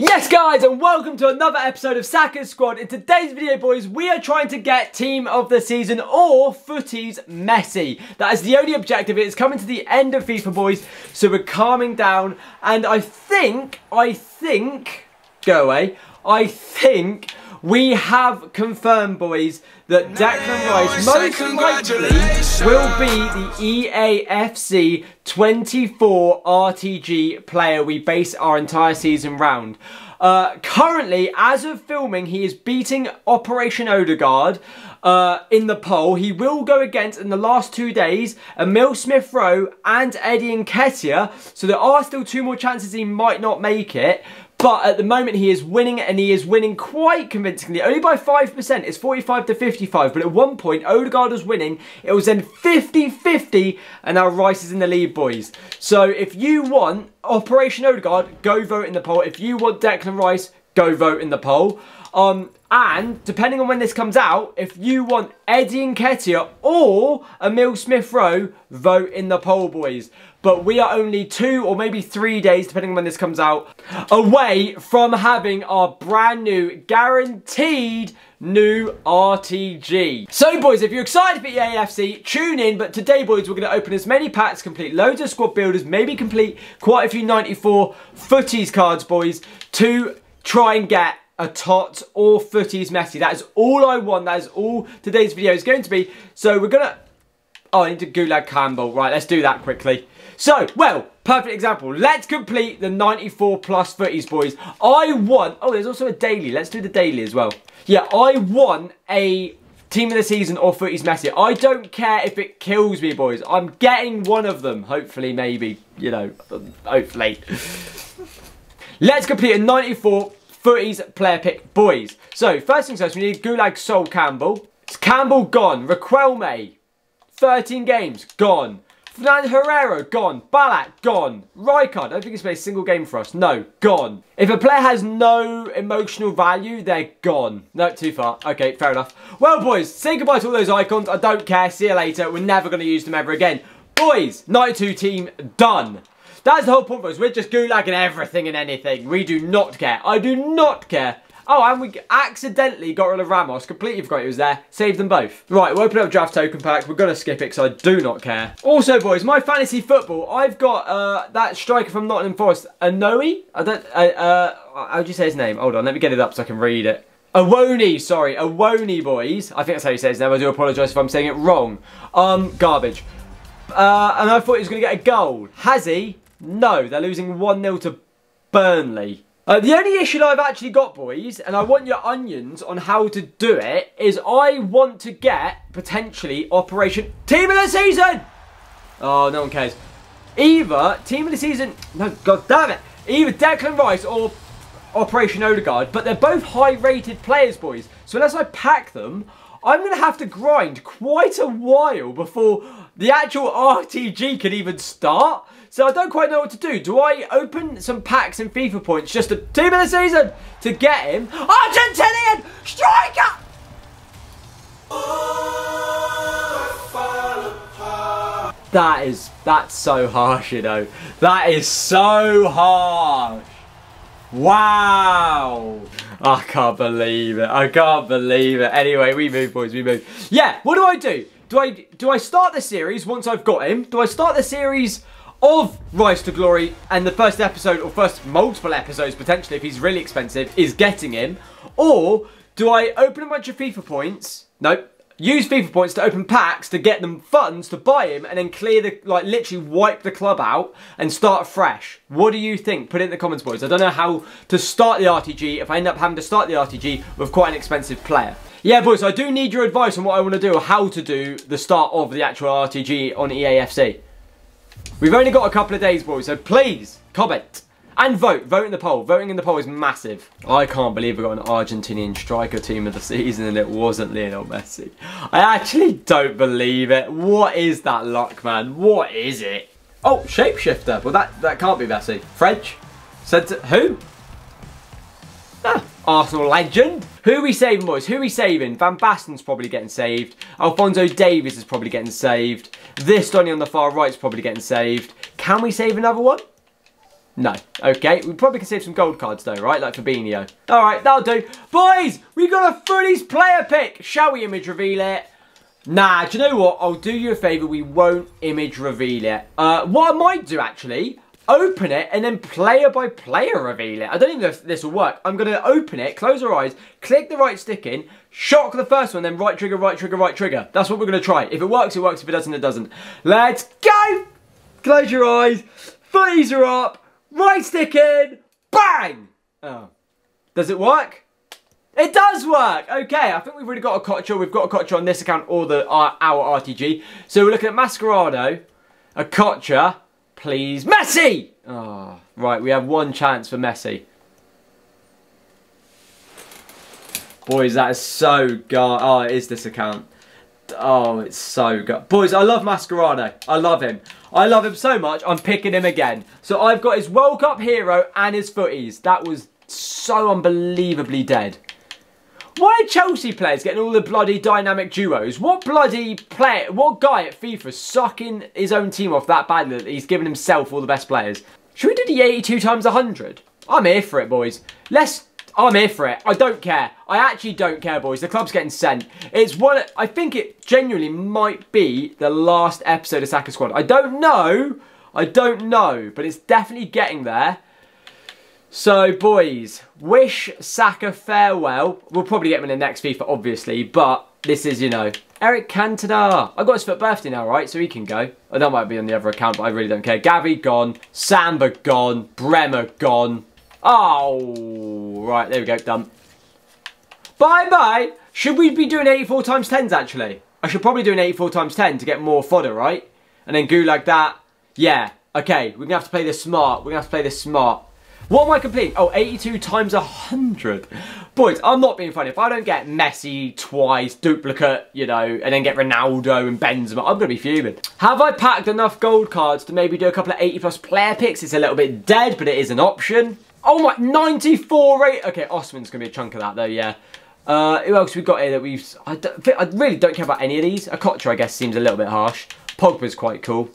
Yes guys and welcome to another episode of Saka's Squad. In today's video boys we are trying to get team of the season or footies Messi. That is the only objective. It is coming to the end of FIFA boys so we're calming down and I think, I think, go away, I think we have confirmed boys that Declan Rice most likely will be the EAFC 24 RTG player we base our entire season round. Uh, currently, as of filming, he is beating Operation Odegaard uh, in the poll. He will go against, in the last two days, Emile Smith-Rowe and Eddie Nketiah. So there are still two more chances he might not make it. But at the moment he is winning and he is winning quite convincingly. Only by 5%. It's 45 to 55. But at one point Odegaard was winning. It was then 50-50 and now Rice is in the lead boys. So if you want Operation Odegaard, go vote in the poll. If you want Declan Rice, go vote in the poll. Um, and depending on when this comes out, if you want Eddie Nketiah or Emile Smith-Rowe, vote in the poll, boys. But we are only two or maybe three days, depending on when this comes out, away from having our brand new, guaranteed new RTG. So boys, if you're excited for EAFC, tune in. But today boys, we're going to open as many packs, complete loads of squad builders, maybe complete quite a few 94 footies cards boys to try and get a tot or footies Messi. That is all I want. That is all today's video is going to be. So we're going to... Oh, I need to Gulag Campbell. Right, let's do that quickly. So, well, perfect example. Let's complete the 94 plus footies, boys. I want... Oh, there's also a daily. Let's do the daily as well. Yeah, I want a team of the season or footies Messi. I don't care if it kills me, boys. I'm getting one of them. Hopefully, maybe. You know, hopefully. Let's complete a 94 footies player pick, boys. So, first things first, we need Gulag Sol Campbell. It's Campbell gone. Riquelme, 13 games, gone. Fernando Hierro, gone. Ballack, gone. Rijkaard, I don't think he's played a single game for us. No, gone. If a player has no emotional value, they're gone. No, too far. Okay, fair enough. Well, boys, say goodbye to all those icons. I don't care. See you later. We're never going to use them ever again. Boys, 92 team, done. That's the whole point, boys. We're just gulagging everything and anything. We do not care. I do not care. Oh, and we accidentally got rid of Ramos. Completely forgot he was there. Saved them both. Right, we'll open up draft token pack. We're going to skip it because I do not care. Also, boys, my fantasy football, I've got uh, that striker from Nottingham Forest, Anoe. I don't, uh, uh, how do you say his name? Hold on, let me get it up so I can read it. Awoni, sorry, Awoni, boys. I think that's how he says his name. I do apologise if I'm saying it wrong. Um, garbage. Uh, and I thought he was going to get a goal. Has he? No, they're losing 1-0 to Burnley. Uh, the only issue I've actually got, boys, and I want your onions on how to do it, is I want to get, potentially, Operation Team of the Season! Oh, no one cares. Either Team of the Season... No, god damn it! Either Declan Rice or Operation Odegaard, but they're both high-rated players, boys. So unless I pack them, I'm going to have to grind quite a while before the actual RTG can even start. So I don't quite know what to do. Do I open some packs and FIFA points just a the season to get him? Argentinian striker! That is, that's so harsh, you know. That is so harsh. Wow. I can't believe it. I can't believe it. Anyway, we move, boys. We move. Yeah, what do I do? Do I do I start the series once I've got him? Do I start the series of Rise to Glory and the first episode, or first multiple episodes potentially, if he's really expensive, is getting him? Or do I open a bunch of FIFA points? Nope. Use FIFA points to open packs to get them funds to buy him and then clear the, like literally wipe the club out and start fresh. What do you think? Put it in the comments boys. I don't know how to start the RTG if I end up having to start the RTG with quite an expensive player. Yeah boys, I do need your advice on what I want to do or how to do the start of the actual RTG on EAFC. We've only got a couple of days, boys, so please comment. And vote. Vote in the poll. Voting in the poll is massive. I can't believe we got an Argentinian striker team of the season and it wasn't Lionel Messi. I actually don't believe it. What is that luck, man? What is it? Oh, shapeshifter. Well, that, that can't be Messi. French? Said to, who? Ah, Arsenal legend. Who are we saving, boys? Who are we saving? Van Basten's probably getting saved. Alfonso Davies is probably getting saved. This Donny on the far right is probably getting saved. Can we save another one? No. Okay, we probably can save some gold cards though, right? Like Fabinho. All right, that'll do. Boys, we got a Footies player pick. Shall we image reveal it? Nah, do you know what? I'll do you a favour. We won't image reveal it. Uh, what I might do, actually, open it and then player by player reveal it. I don't even know if this will work. I'm going to open it, close our eyes, click the right stick in, shock the first one, then right trigger, right trigger, right trigger. That's what we're going to try. If it works, it works. If it doesn't, it doesn't. Let's go! Close your eyes. Footies are up. Right stick in. Bang! Oh. Does it work? It does work! Okay, I think we've already got a Kocher. We've got a Kocher on this account or the our, our RTG. So we're looking at Mascherano, a Kocher, please. Messi! Oh, right, we have one chance for Messi. Boys, that is so gar. Oh, it is this account. Oh, it's so good. Boys, I love Mascherano. I love him. I love him so much, I'm picking him again. So I've got his World Cup hero and his footies. That was so unbelievably dead. Why are Chelsea players getting all the bloody dynamic duos? What bloody player, what guy at FIFA sucking his own team off that badly that he's given himself all the best players? Should we do the 82 times 100? I'm here for it, boys. Let's I'm here for it. I don't care. I actually don't care, boys. The club's getting sent. It's one. I think it genuinely might be the last episode of Saka Squad. I don't know. I don't know, but it's definitely getting there. So, boys, wish Saka farewell. We'll probably get him in the next FIFA, obviously, but this is, you know, Eric Cantona. I got his fifth birthday now, right? So he can go. Oh, that might be on the other account, but I really don't care. Gavi gone. Samba gone. Bremer gone. Oh, right, there we go, done. Bye-bye. Should we be doing 84 times 10s, actually? I should probably do an 84 times 10 to get more fodder, right? And then go like that. Yeah, okay, we're going to have to play this smart. We're going to have to play this smart. What am I completing? Oh, 82 times 100. Boys, I'm not being funny. If I don't get Messi twice, duplicate, you know, and then get Ronaldo and Benzema, I'm going to be fuming. Have I packed enough gold cards to maybe do a couple of 80 plus player picks? It's a little bit dead, but it is an option. Oh my, 94 rate. Okay, Osman's going to be a chunk of that though, yeah. Uh, who else we got here that we've... I, I, really don't care about any of these. A Kocher, I guess, seems a little bit harsh. Pogba's quite cool.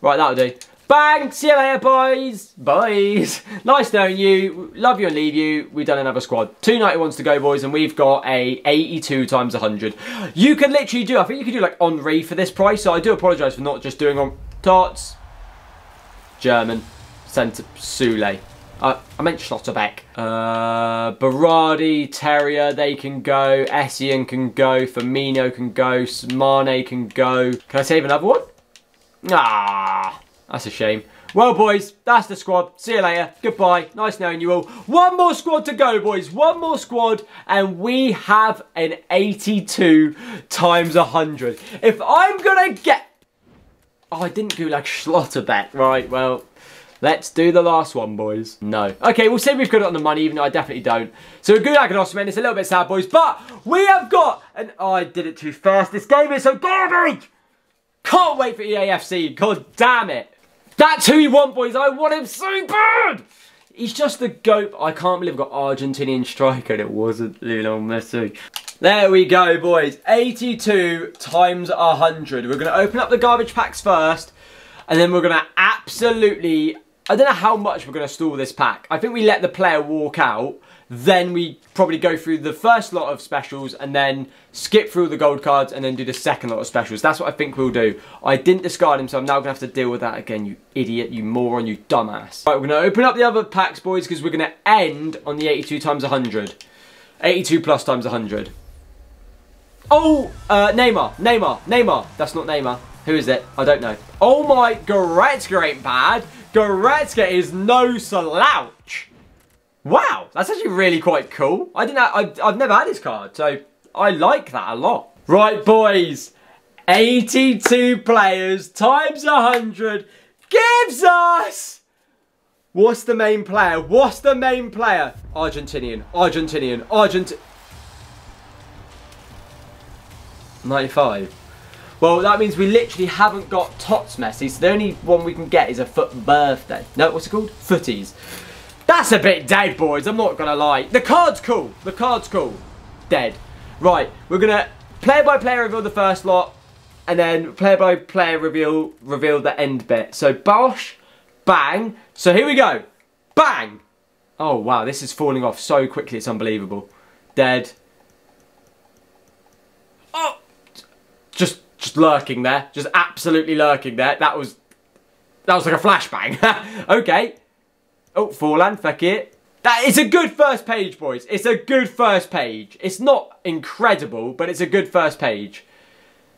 Right, that'll do. Bang! See you later, boys! Boys! Nice knowing you. Love you and leave you. We've done another squad. 291s to go, boys, and we've got a 82 times 100. You can literally do... I think you can do, like, Henry for this price, so I do apologise for not just doing on... Tots. German. Centre... Sule. Uh, I meant Schlotterbeck. Uh, Berardi, Terrier, they can go. Essien can go. Firmino can go. Mane can go. Can I save another one? Ah, that's a shame. Well, boys, that's the squad. See you later. Goodbye. Nice knowing you all. One more squad to go, boys. One more squad, and we have an 82 times 100. If I'm going to get... Oh, I didn't do like Schlotterbeck. Right, well, Let's do the last one, boys. No. Okay, we'll say we've got it on the money, even though I definitely don't. So a good Agnosman, it's a little bit sad, boys. But we have got... And oh, I did it too fast. This game is so garbage. Can't wait for EAFC. God damn it. That's who you want, boys. I want him so bad. He's just the goat. I can't believe I've got Argentinian striker and it wasn't Lionel Messi. There we go, boys. 82 times 100. We're going to open up the garbage packs first. And then we're going to absolutely I don't know how much we're going to stall this pack. I think we let the player walk out, then we probably go through the first lot of specials and then skip through the gold cards and then do the second lot of specials. That's what I think we'll do. I didn't discard him, so I'm now going to have to deal with that again, you idiot, you moron, you dumbass. Right, we're going to open up the other packs, boys, because we're going to end on the 82 times 100. 82 plus times 100. Oh, uh, Neymar, Neymar, Neymar. That's not Neymar. Who is it? I don't know. Oh my, Goretzka ain't bad. Goretzka is no slouch. Wow, that's actually really quite cool. I didn't. Have, I, I've never had his card, so I like that a lot. Right, boys. 82 players times 100 gives us... What's the main player? What's the main player? Argentinian, Argentinian, Argent... 95. Well, that means we literally haven't got Tots Messi, so the only one we can get is a foot birthday. No, what's it called? Footies. That's a bit dead, boys. I'm not going to lie. The card's cool. The card's cool. Dead. Right, we're going to player by player reveal the first lot, and then player by player reveal reveal the end bit. So, Bosch, bang. So here we go. Bang! Oh, wow, this is falling off so quickly, it's unbelievable. Dead. Oh! Just, just lurking there. Just absolutely lurking there. That was, that was like a flashbang. okay. Oh, Forlan, fuck it. That is a good first page, boys. It's a good first page. It's not incredible, but it's a good first page.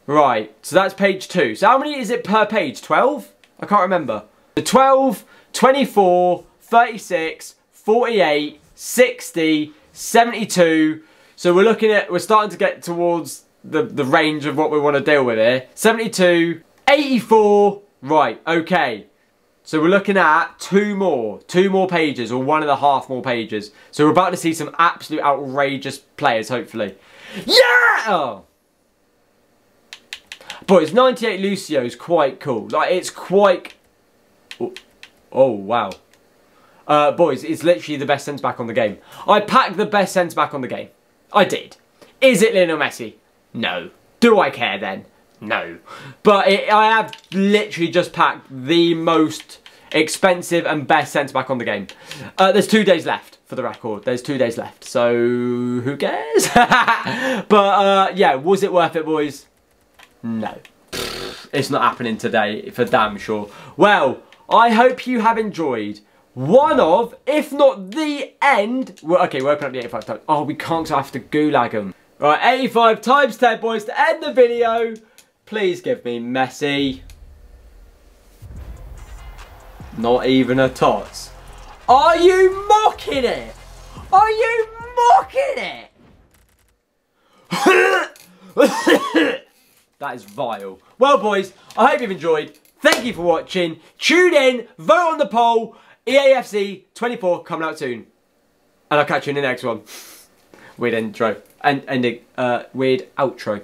Right, so that's page two. So how many is it per page? 12? I can't remember. The 12, 24, 36, 48, 60, 72. So we're looking at, we're starting to get towards the, the range of what we want to deal with here. 72, 84, right, okay. So we're looking at two more, two more pages or one and a half more pages. So we're about to see some absolute outrageous players, hopefully. Yeah! Oh. Boys, 98 Lucio is quite cool. Like, it's quite... Oh, oh wow. Uh, boys, it's literally the best centre-back on the game. I packed the best centre-back on the game. I did. Is it Lionel Messi? No. Do I care then? No. But it, I have literally just packed the most expensive and best centre-back on the game. Uh, there's two days left, for the record. There's two days left. So, who cares? but, uh, yeah, was it worth it, boys? No. It's not happening today, for damn sure. Well, I hope you have enjoyed one of, if not the end. Well, okay, we're opening up the 85 times. Oh, we can't, so I have to gulag them. Right, 85 times 10, boys, to end the video. Please give me Messi. Not even a tots. Are you mocking it? Are you mocking it? That is vile. Well, boys, I hope you've enjoyed. Thank you for watching. Tune in, vote on the poll. EAFC 24 coming out soon. And I'll catch you in the next one. Weird intro. And, and uh, weird outro.